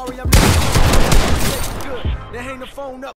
sorry I'm late. Good. Now hang the phone up.